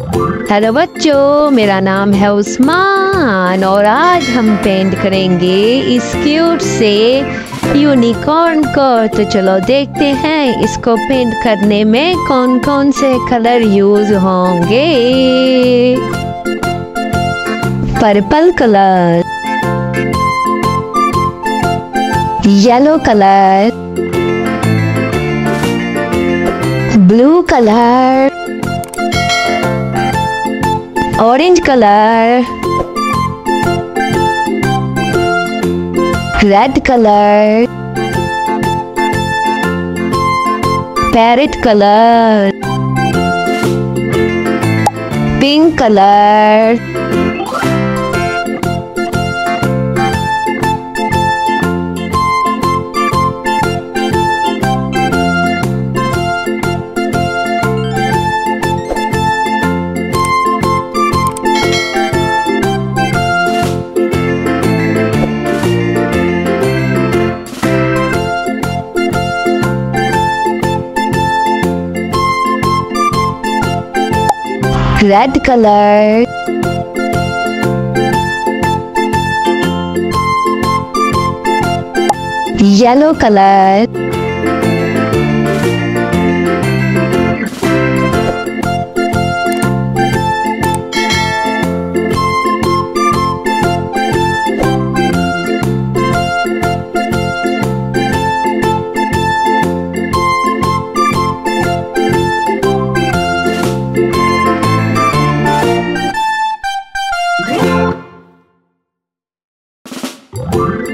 Hello बच्चों, मेरा नाम है उस्मान और आज हम पेंट करेंगे इस क्यूट से यूनिकॉर्न को। तो चलो देखते हैं इसको पेंट करने में कौन कौन से कलर यूज़ होंगे। Purple colour yellow colour blue colour orange colour red colour parrot colour pink colour red colour yellow colour Bye.